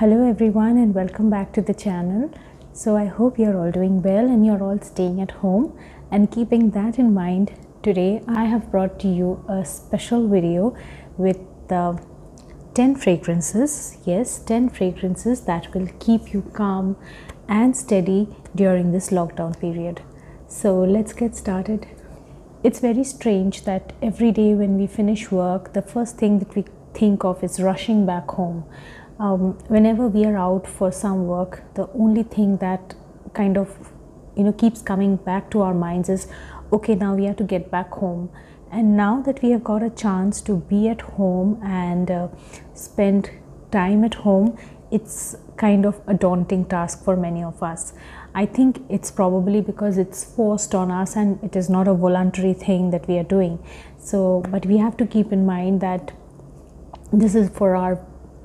Hello everyone and welcome back to the channel. So I hope you're all doing well and you're all staying at home and keeping that in mind today I have brought to you a special video with uh, 10 fragrances yes 10 fragrances that will keep you calm and steady during this lockdown period. So let's get started. It's very strange that every day when we finish work the first thing that we think of is rushing back home um, whenever we are out for some work the only thing that kind of you know keeps coming back to our minds is okay now we have to get back home. And now that we have got a chance to be at home and uh, spend time at home it's kind of a daunting task for many of us. I think it's probably because it's forced on us and it is not a voluntary thing that we are doing. So but we have to keep in mind that this is for our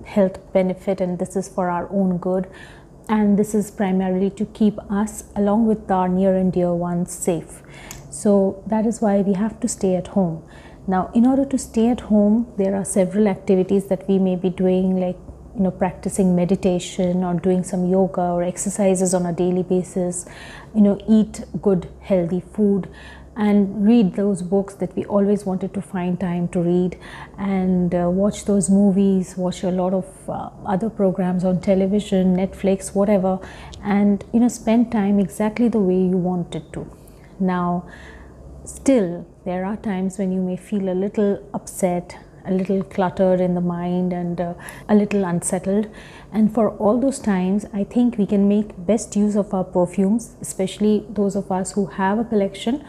health benefit and this is for our own good. And this is primarily to keep us along with our near and dear ones safe. So that is why we have to stay at home. Now in order to stay at home there are several activities that we may be doing like you know practicing meditation or doing some yoga or exercises on a daily basis. You know eat good healthy food and read those books that we always wanted to find time to read and uh, watch those movies watch a lot of uh, other programs on television netflix whatever and you know spend time exactly the way you wanted to. Now still there are times when you may feel a little upset a little cluttered in the mind and uh, a little unsettled. And for all those times i think we can make best use of our perfumes especially those of us who have a collection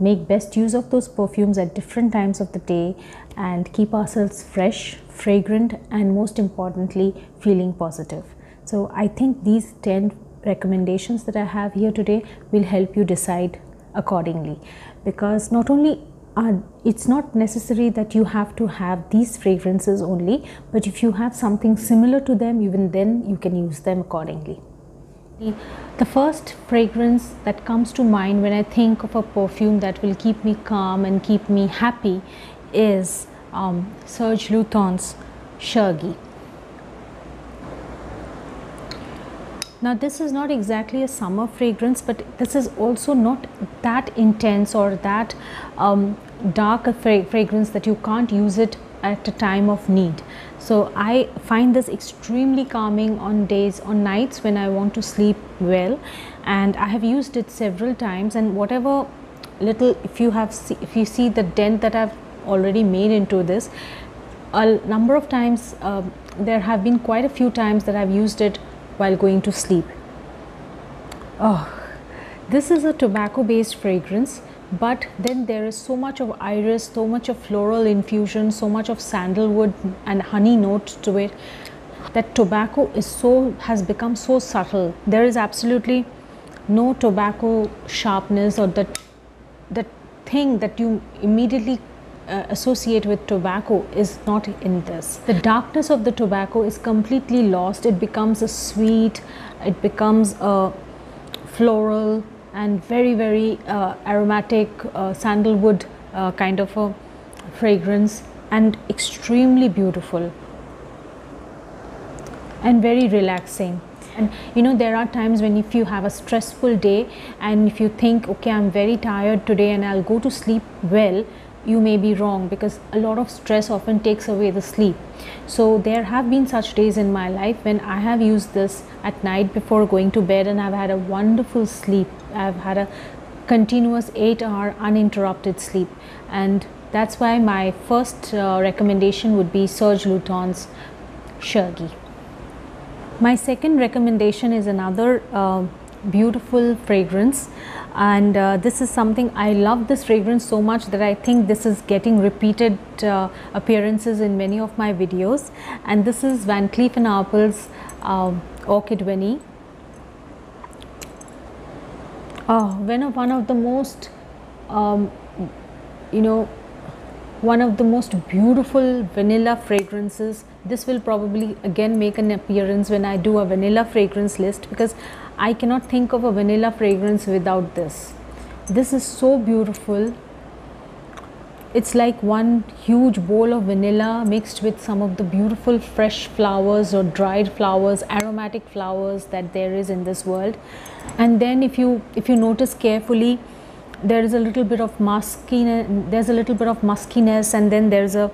make best use of those perfumes at different times of the day and keep ourselves fresh, fragrant, and most importantly, feeling positive. So, I think these 10 recommendations that I have here today will help you decide accordingly because not only are, it's not necessary that you have to have these fragrances only, but if you have something similar to them, even then you can use them accordingly. The first fragrance that comes to mind when I think of a perfume that will keep me calm and keep me happy is um, Serge Lutens Chergui. Now this is not exactly a summer fragrance but this is also not that intense or that um, dark a fra fragrance that you can't use it at a time of need. So i find this extremely calming on days on nights when i want to sleep well. And i have used it several times. And whatever little if you have see, if you see the dent that i've already made into this a number of times uh, there have been quite a few times that i've used it while going to sleep. Oh this is a tobacco based fragrance but then there is so much of iris so much of floral infusion so much of sandalwood and honey note to it that tobacco is so has become so subtle. There is absolutely no tobacco sharpness or that the thing that you immediately uh, associate with tobacco is not in this. The darkness of the tobacco is completely lost. It becomes a sweet it becomes a floral and very very uh, aromatic uh, sandalwood uh, kind of a fragrance and extremely beautiful and very relaxing. And you know there are times when if you have a stressful day and if you think okay i'm very tired today and i'll go to sleep well you may be wrong because a lot of stress often takes away the sleep. So there have been such days in my life when i have used this at night before going to bed and i've had a wonderful sleep. I've had a continuous 8 hour uninterrupted sleep. And that's why my first uh, recommendation would be Serge Lutens Chergui. My second recommendation is another uh, beautiful fragrance. And uh, this is something I love this fragrance so much that I think this is getting repeated uh, appearances in many of my videos. And this is Van Cleef & Arpels um, Orchid Vanille. Oh, one of the most um, you know one of the most beautiful vanilla fragrances. This will probably again make an appearance when I do a vanilla fragrance list because I cannot think of a vanilla fragrance without this. This is so beautiful. it's like one huge bowl of vanilla mixed with some of the beautiful fresh flowers or dried flowers aromatic flowers that there is in this world and then if you if you notice carefully there is a little bit of muskiness there's a little bit of muskiness and then there's a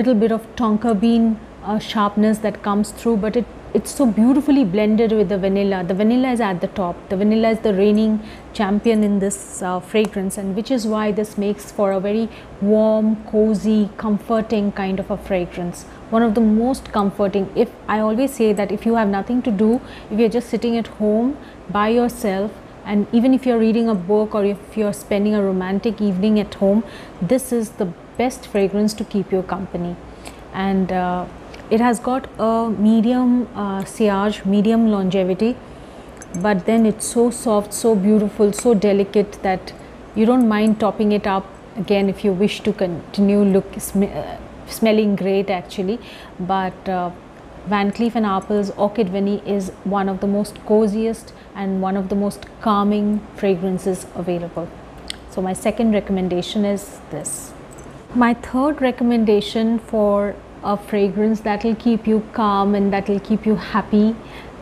little bit of tonka bean uh, sharpness that comes through but it it's so beautifully blended with the vanilla. The vanilla is at the top. The vanilla is the reigning champion in this uh, fragrance and which is why this makes for a very warm cozy comforting kind of a fragrance. One of the most comforting if i always say that if you have nothing to do if you're just sitting at home by yourself and even if you're reading a book or if you're spending a romantic evening at home this is the best fragrance to keep your company. And uh, it has got a medium uh, sillage medium longevity but then it's so soft so beautiful so delicate that you don't mind topping it up again if you wish to continue look sm uh, smelling great actually but uh, Van Cleef and Arpels Orchid Vanille is one of the most coziest and one of the most calming fragrances available. So my second recommendation is this. My third recommendation for a fragrance that will keep you calm and that will keep you happy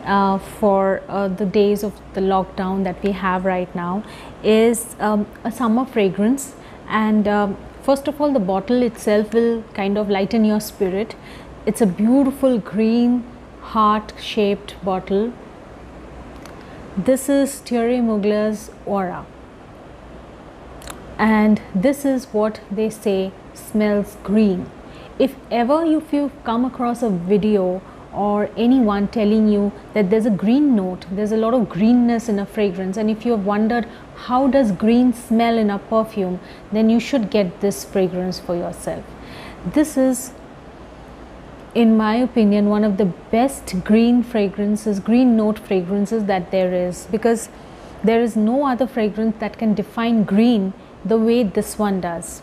uh, for uh, the days of the lockdown that we have right now is um, a summer fragrance. And um, first of all the bottle itself will kind of lighten your spirit. It's a beautiful green heart shaped bottle. This is Thierry Mugler's aura. And this is what they say smells green if ever if you come across a video or anyone telling you that there's a green note there's a lot of greenness in a fragrance and if you have wondered how does green smell in a perfume then you should get this fragrance for yourself. This is in my opinion one of the best green fragrances green note fragrances that there is because there is no other fragrance that can define green the way this one does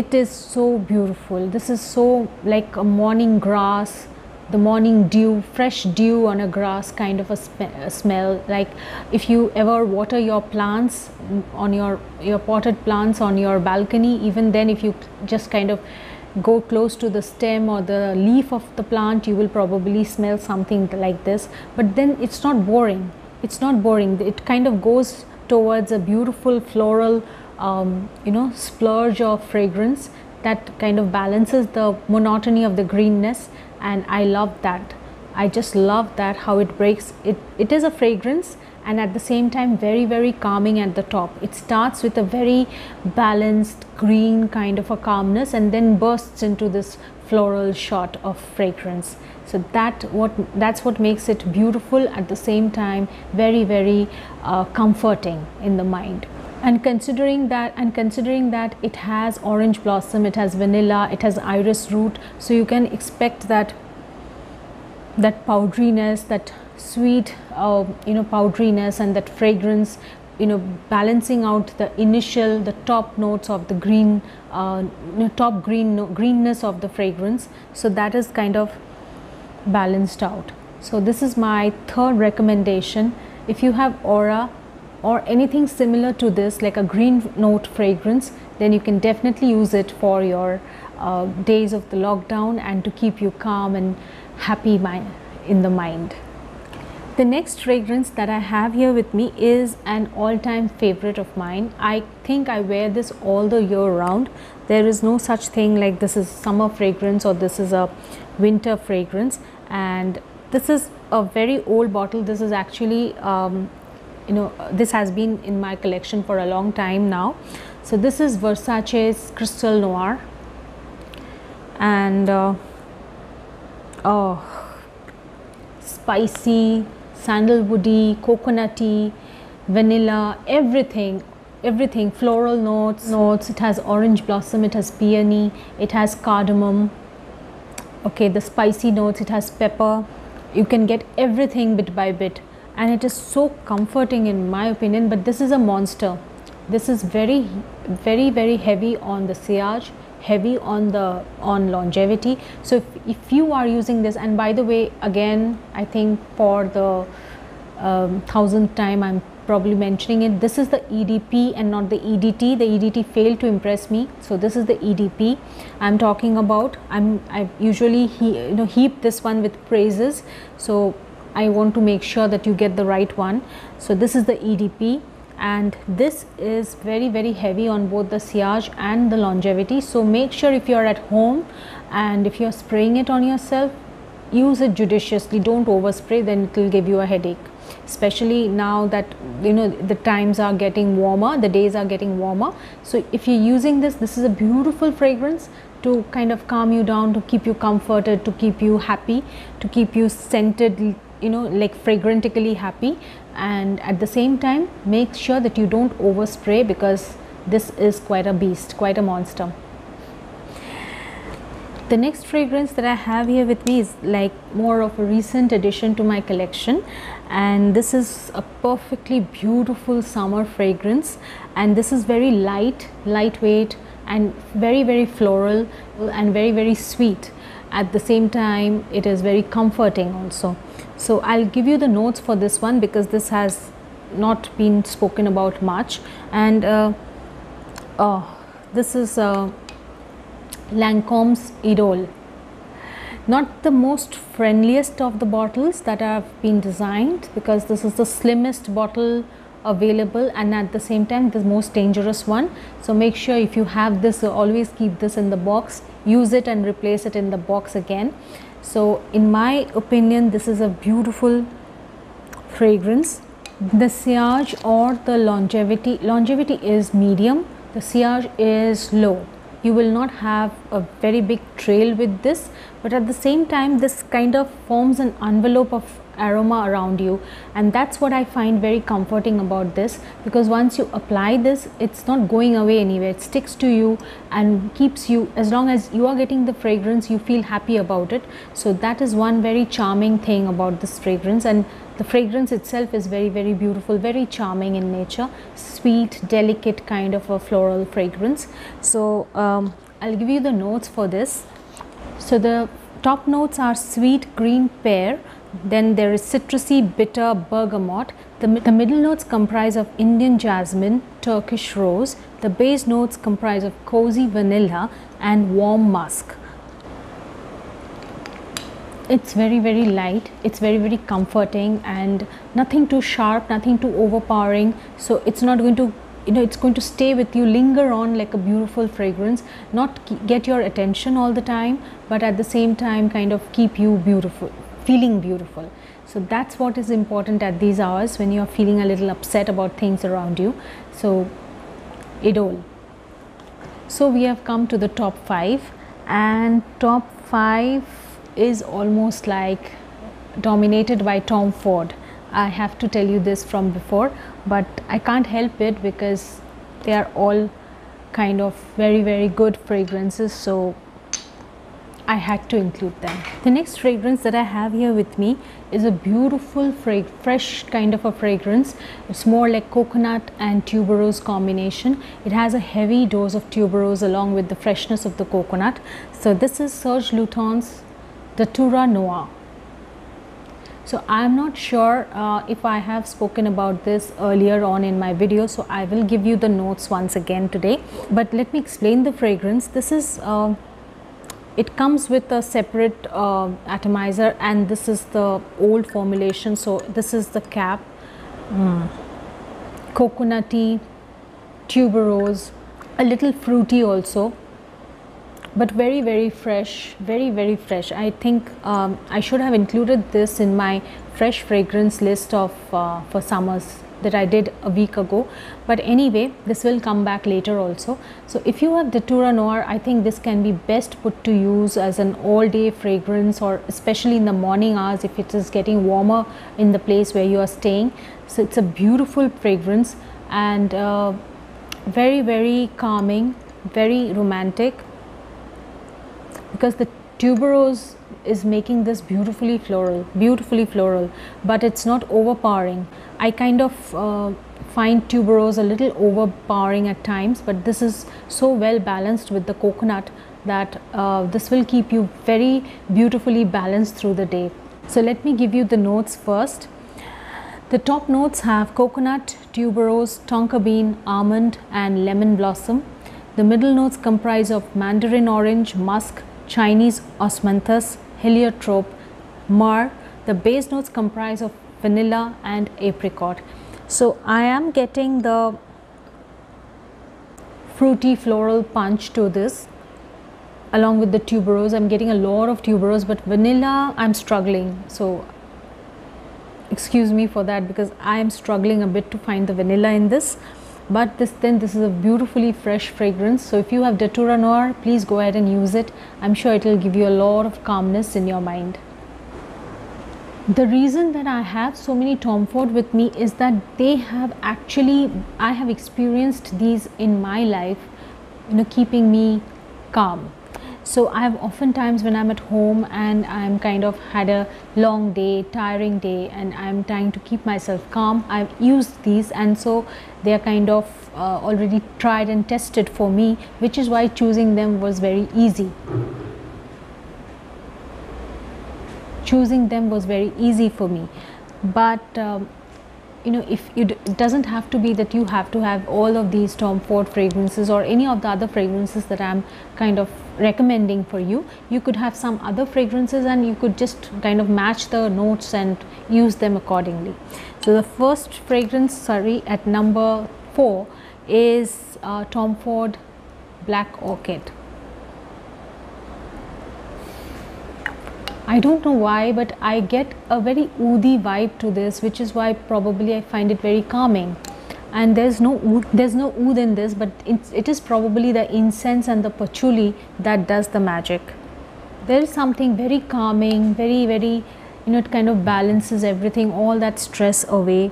it is so beautiful. This is so like a morning grass the morning dew fresh dew on a grass kind of a, a, smell. Like if you ever water your plants on your your potted plants on your balcony even then if you just kind of go close to the stem or the leaf of the plant you will probably smell something like this. But then it's not boring. It's not boring. It kind of goes towards a beautiful floral um, you know splurge of fragrance that kind of balances the monotony of the greenness. And I love that. I just love that how it breaks. It it is a fragrance and at the same time very very calming at the top. It starts with a very balanced green kind of a calmness and then bursts into this floral shot of fragrance. So that what that's what makes it beautiful at the same time very very uh, comforting in the mind and considering that and considering that it has orange blossom it has vanilla it has iris root so you can expect that that powderiness that sweet uh, you know powderiness and that fragrance you know balancing out the initial the top notes of the green uh, top green no, greenness of the fragrance. So that is kind of balanced out. So this is my third recommendation. If you have aura or anything similar to this like a green note fragrance then you can definitely use it for your uh, days of the lockdown and to keep you calm and happy in the mind. The next fragrance that I have here with me is an all-time favorite of mine. I think I wear this all the year round. There is no such thing like this is summer fragrance or this is a winter fragrance and this is a very old bottle. This is actually um, you know this has been in my collection for a long time now. So this is Versace's Crystal Noir. And uh, oh spicy sandalwoody coconutty vanilla everything everything floral notes notes. It has orange blossom it has peony it has cardamom. Okay the spicy notes it has pepper. You can get everything bit by bit and it is so comforting in my opinion but this is a monster. This is very very very heavy on the sillage heavy on the on longevity. So if, if you are using this and by the way again i think for the um, thousandth time i'm probably mentioning it this is the EDP and not the EDT the EDT failed to impress me so this is the EDP I'm talking about. I'm I usually he, you know heap this one with praises. So I want to make sure that you get the right one. So this is the EDP and this is very very heavy on both the sillage and the longevity. So make sure if you are at home and if you are spraying it on yourself use it judiciously. Don't overspray then it will give you a headache. Especially now that you know the times are getting warmer the days are getting warmer. So if you're using this this is a beautiful fragrance to kind of calm you down to keep you comforted to keep you happy to keep you scented you know like fragrantically happy and at the same time make sure that you don't overspray because this is quite a beast quite a monster. The next fragrance that I have here with me is like more of a recent addition to my collection and this is a perfectly beautiful summer fragrance and this is very light lightweight and very very floral and very very sweet. At the same time it is very comforting also so I'll give you the notes for this one because this has not been spoken about much and uh, oh, this is uh, Lancome's Idole. Not the most friendliest of the bottles that have been designed because this is the slimmest bottle available and at the same time the most dangerous one. So make sure if you have this always keep this in the box, use it and replace it in the box again. So in my opinion this is a beautiful fragrance. The sillage or the longevity, longevity is medium, the sillage is low you will not have a very big trail with this but at the same time this kind of forms an envelope of aroma around you. And that's what I find very comforting about this because once you apply this it's not going away anywhere. It sticks to you and keeps you as long as you are getting the fragrance you feel happy about it. So that is one very charming thing about this fragrance. And the fragrance itself is very very beautiful very charming in nature. Sweet delicate kind of a floral fragrance. So um, I'll give you the notes for this. So the top notes are sweet green pear then there is citrusy bitter bergamot. The, the middle notes comprise of Indian jasmine Turkish rose. The base notes comprise of cozy vanilla and warm musk. It's very very light. It's very very comforting and nothing too sharp nothing too overpowering. So it's not going to you know it's going to stay with you linger on like a beautiful fragrance not get your attention all the time but at the same time kind of keep you beautiful feeling beautiful so that's what is important at these hours when you're feeling a little upset about things around you so Idole so we have come to the top 5 and top 5 is almost like dominated by Tom Ford. I have to tell you this from before, but I can't help it because they are all kind of very, very good fragrances. So I had to include them. The next fragrance that I have here with me is a beautiful fresh kind of a fragrance. It's more like coconut and tuberose combination. It has a heavy dose of tuberose along with the freshness of the coconut. So this is Serge Lutens Datura Noir. So I'm not sure uh, if I have spoken about this earlier on in my video so I will give you the notes once again today but let me explain the fragrance this is uh, it comes with a separate uh, atomizer and this is the old formulation so this is the cap. Mm. coconutty tuberose a little fruity also but very very fresh very very fresh. I think um, i should have included this in my fresh fragrance list of uh, for summers that I did a week ago. But anyway this will come back later also. So if you have Datura Noir I think this can be best put to use as an all day fragrance or especially in the morning hours if it is getting warmer in the place where you are staying. So it's a beautiful fragrance and uh, very very calming very romantic. Because the tuberose is making this beautifully floral beautifully floral but it's not overpowering. I kind of uh, find tuberose a little overpowering at times but this is so well balanced with the coconut that uh, this will keep you very beautifully balanced through the day. So let me give you the notes first. The top notes have coconut, tuberose, tonka bean, almond and lemon blossom. The middle notes comprise of mandarin orange, musk, Chinese osmanthus, heliotrope, myrrh. The base notes comprise of vanilla and apricot. So I am getting the fruity floral punch to this along with the tuberose. I'm getting a lot of tuberose but vanilla I'm struggling. So excuse me for that because I am struggling a bit to find the vanilla in this but this then this is a beautifully fresh fragrance. So if you have datura noir please go ahead and use it. I'm sure it will give you a lot of calmness in your mind. The reason that i have so many tom ford with me is that they have actually i have experienced these in my life you know keeping me calm so i have oftentimes when i'm at home and i'm kind of had a long day tiring day and i'm trying to keep myself calm i've used these. And so they are kind of uh, already tried and tested for me which is why choosing them was very easy. Choosing them was very easy for me. But um, you know if you it doesn't have to be that you have to have all of these tom ford fragrances or any of the other fragrances that i'm kind of recommending for you you could have some other fragrances and you could just kind of match the notes and use them accordingly. So the first fragrance sorry at number 4 is uh, tom ford black orchid I don't know why, but I get a very woody vibe to this, which is why probably I find it very calming. And there's no oud, there's no oud in this, but it's, it is probably the incense and the patchouli that does the magic. There is something very calming, very very, you know, it kind of balances everything, all that stress away,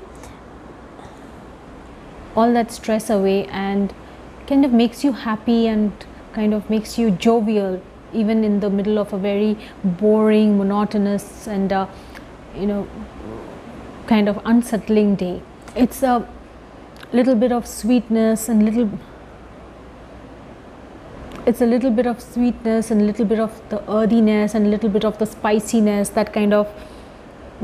all that stress away, and kind of makes you happy and kind of makes you jovial even in the middle of a very boring, monotonous, and uh, you know, kind of unsettling day. It's a little bit of sweetness and little it's a little bit of sweetness and little bit of the earthiness and a little bit of the spiciness that kind of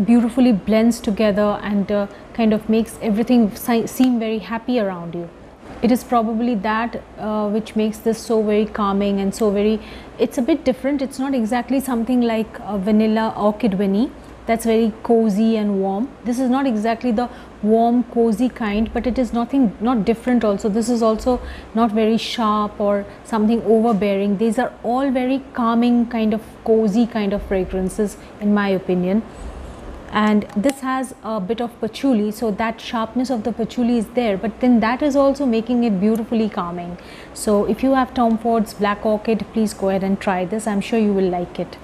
beautifully blends together and uh, kind of makes everything seem very happy around you it is probably that uh, which makes this so very calming and so very it's a bit different. It's not exactly something like vanilla orchid vanille that's very cozy and warm. This is not exactly the warm cozy kind but it is nothing not different also. This is also not very sharp or something overbearing. These are all very calming kind of cozy kind of fragrances in my opinion. And this has a bit of patchouli so that sharpness of the patchouli is there but then that is also making it beautifully calming so if you have tom ford's black orchid please go ahead and try this. I'm sure you will like it.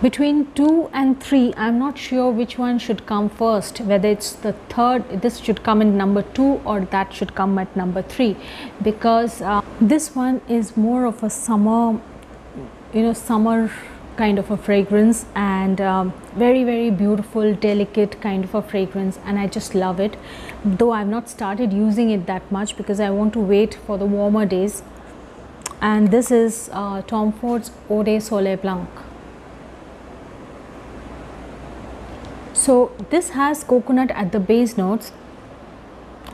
Between 2 and 3 i'm not sure which one should come first whether it's the third this should come in number 2 or that should come at number 3 because uh, this one is more of a summer you know summer kind of a fragrance and um, very very beautiful delicate kind of a fragrance and I just love it though I've not started using it that much because I want to wait for the warmer days and this is uh, Tom Ford's Eau de Soleil Blanc so this has coconut at the base notes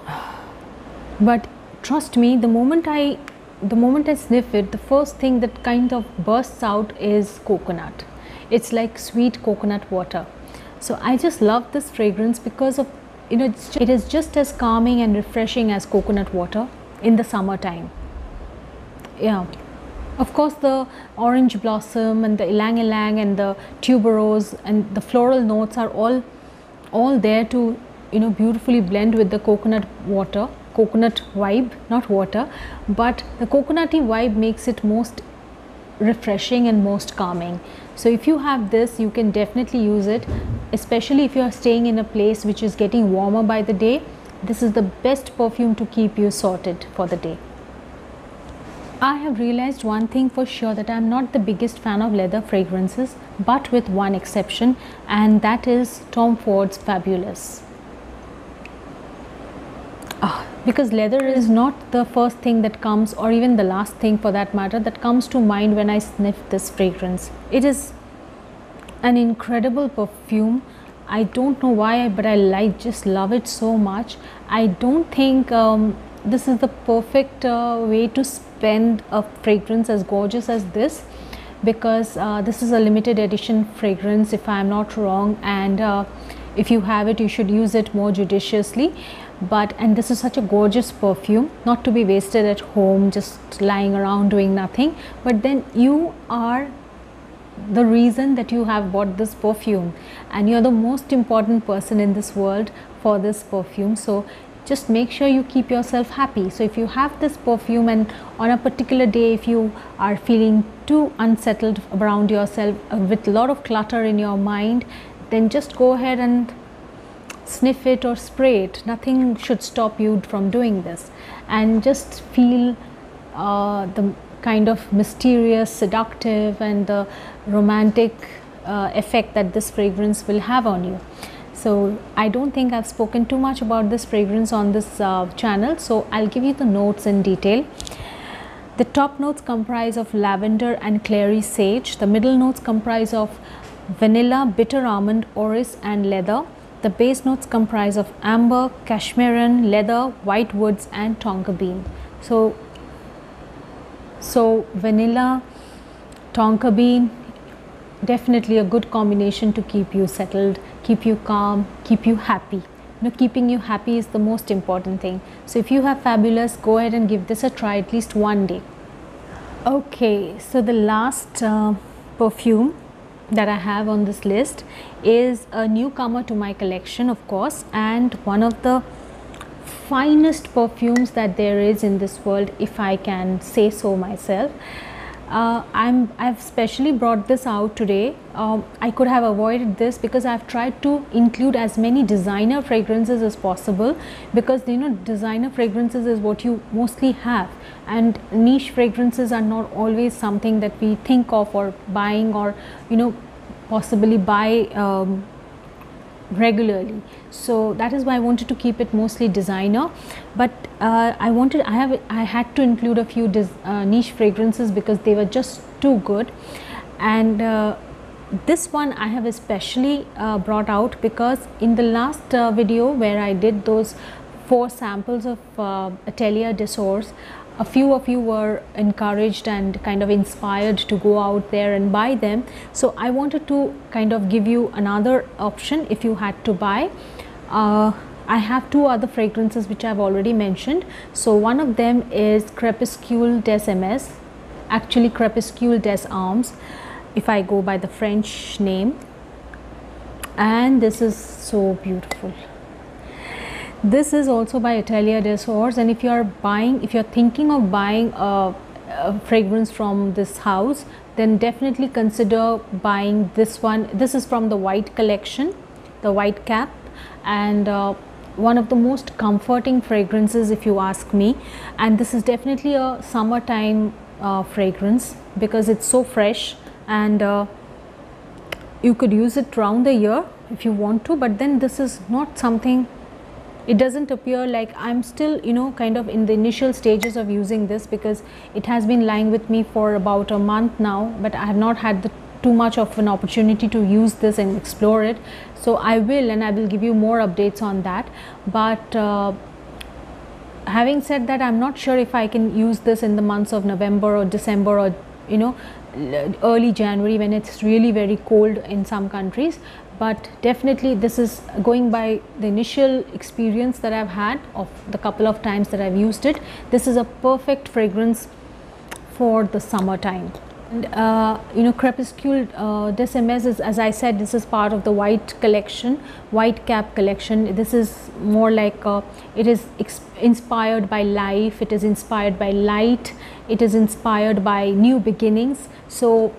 but trust me the moment I the moment I sniff it, the first thing that kind of bursts out is coconut. It's like sweet coconut water. So I just love this fragrance because of you know it is just as calming and refreshing as coconut water in the summertime. Yeah. Of course, the orange blossom and the ylang ylang and the tuberose and the floral notes are all all there to you know beautifully blend with the coconut water coconut vibe not water but the coconutty vibe makes it most refreshing and most calming so if you have this you can definitely use it especially if you are staying in a place which is getting warmer by the day this is the best perfume to keep you sorted for the day I have realized one thing for sure that I am not the biggest fan of leather fragrances but with one exception and that is Tom Ford's Fabulous. Because leather is not the first thing that comes or even the last thing for that matter that comes to mind when I sniff this fragrance. It is an incredible perfume I don't know why, but I like just love it so much. I don't think um, this is the perfect uh, way to spend a fragrance as gorgeous as this because uh, this is a limited edition fragrance if I'm not wrong and uh, if you have it you should use it more judiciously but and this is such a gorgeous perfume not to be wasted at home just lying around doing nothing. But then you are the reason that you have bought this perfume. And you're the most important person in this world for this perfume. So just make sure you keep yourself happy. So if you have this perfume and on a particular day if you are feeling too unsettled around yourself uh, with a lot of clutter in your mind then just go ahead and sniff it or spray it. Nothing should stop you from doing this. And just feel uh, the kind of mysterious seductive and the romantic uh, effect that this fragrance will have on you. So I don't think I've spoken too much about this fragrance on this uh, channel. So I'll give you the notes in detail. The top notes comprise of lavender and clary sage. The middle notes comprise of vanilla bitter almond orris and leather the base notes comprise of amber, cashmeran, leather, white woods and tonka bean. So, so vanilla, tonka bean, definitely a good combination to keep you settled, keep you calm, keep you happy. You know, keeping you happy is the most important thing. So if you have fabulous, go ahead and give this a try at least one day. Okay, so the last uh, perfume that I have on this list is a newcomer to my collection of course and one of the finest perfumes that there is in this world if I can say so myself uh, I'm I've specially brought this out today. Um, I could have avoided this because I've tried to include as many designer fragrances as possible because you know designer fragrances is what you mostly have. And niche fragrances are not always something that we think of or buying or you know possibly buy um, regularly. So that is why I wanted to keep it mostly designer. But uh, I wanted I have I had to include a few uh, niche fragrances because they were just too good. And uh, this one I have especially uh, brought out because in the last uh, video where I did those four samples of uh, Atelier des Ors a few of you were encouraged and kind of inspired to go out there and buy them so i wanted to kind of give you another option if you had to buy uh, I have two other fragrances which I've already mentioned. So one of them is Crepuscule des Ames, actually Crepuscule des Ames, if I go by the French name. And this is so beautiful this is also by Atelier des and if you are buying if you're thinking of buying a, a, fragrance from this house then definitely consider buying this one. This is from the white collection the white cap and uh, one of the most comforting fragrances if you ask me. And this is definitely a summertime uh, fragrance because it's so fresh and uh, you could use it around the year if you want to but then this is not something it doesn't appear like I'm still you know kind of in the initial stages of using this because it has been lying with me for about a month now but I have not had the too much of an opportunity to use this and explore it. So I will and I will give you more updates on that. But uh, having said that I'm not sure if I can use this in the months of November or December or you know early January when it's really very cold in some countries but definitely this is going by the initial experience that I've had of the couple of times that I've used it. This is a perfect fragrance for the summertime. And uh, you know crepuscule uh, des Ames is as I said this is part of the white collection white cap collection. This is more like uh, it is inspired by life it is inspired by light it is inspired by new beginnings. So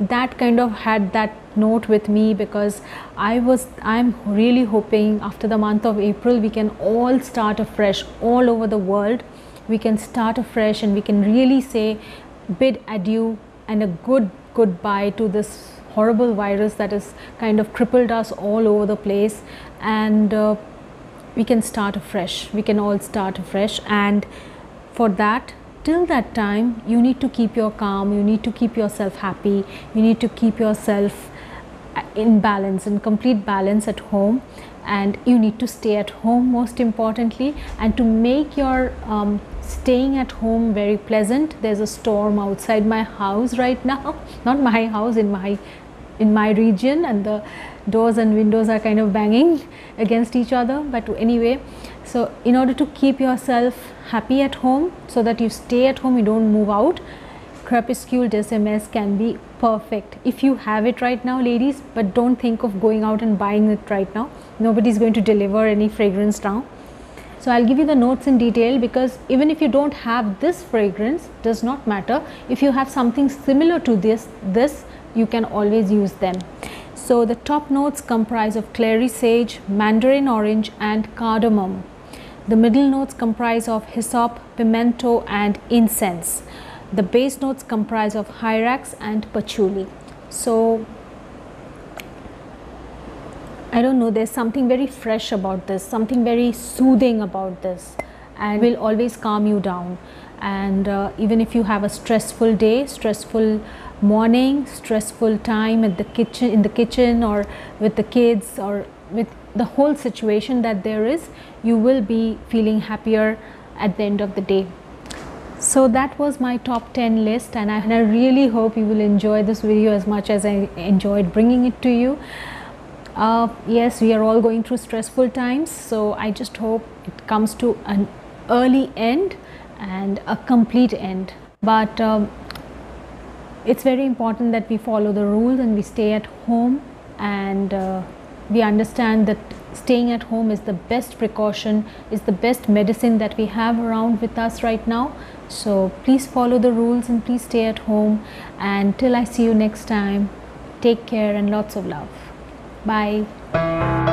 that kind of had that note with me because I was I'm really hoping after the month of April we can all start afresh all over the world. We can start afresh and we can really say bid adieu and a good goodbye to this horrible virus that has kind of crippled us all over the place. And uh, we can start afresh. We can all start afresh. And for that till that time you need to keep your calm you need to keep yourself happy you need to keep yourself in balance in complete balance at home and you need to stay at home most importantly and to make your um, staying at home very pleasant. There's a storm outside my house right now not my house in my in my region and the doors and windows are kind of banging against each other but anyway so in order to keep yourself happy at home so that you stay at home you don't move out crepuscule des Ames can be perfect. If you have it right now ladies but don't think of going out and buying it right now. Nobody's going to deliver any fragrance now. So I'll give you the notes in detail because even if you don't have this fragrance does not matter. If you have something similar to this this you can always use them. So the top notes comprise of clary sage mandarin orange and cardamom the middle notes comprise of hyssop pimento and incense. The base notes comprise of hyrax and patchouli. So I don't know there's something very fresh about this something very soothing about this and will always calm you down. And uh, even if you have a stressful day stressful morning stressful time at the kitchen in the kitchen or with the kids or with the whole situation that there is you will be feeling happier at the end of the day. So that was my top 10 list and I, and I really hope you will enjoy this video as much as I enjoyed bringing it to you. Uh, yes we are all going through stressful times so I just hope it comes to an early end and a complete end. But um, it's very important that we follow the rules and we stay at home and uh, we understand that staying at home is the best precaution is the best medicine that we have around with us right now. So please follow the rules and please stay at home. And till i see you next time take care and lots of love. Bye.